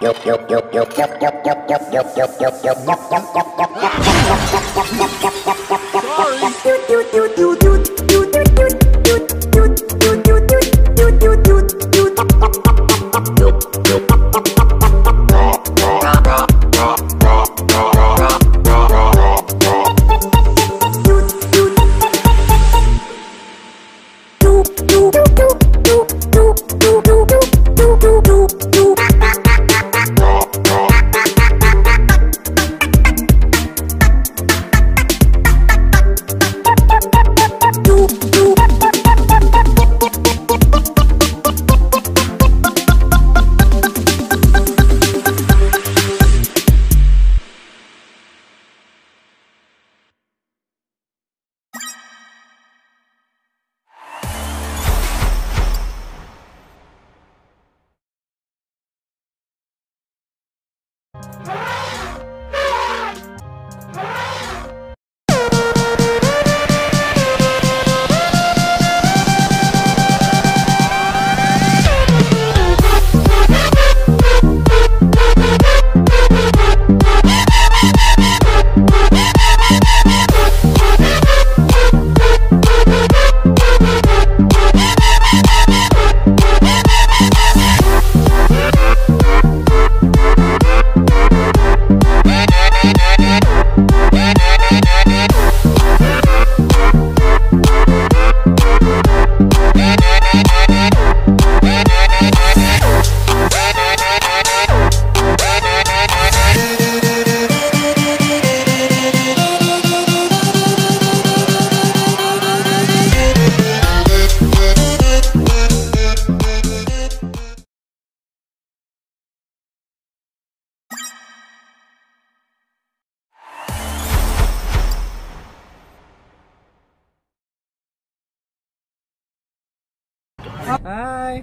Sorry. Hi.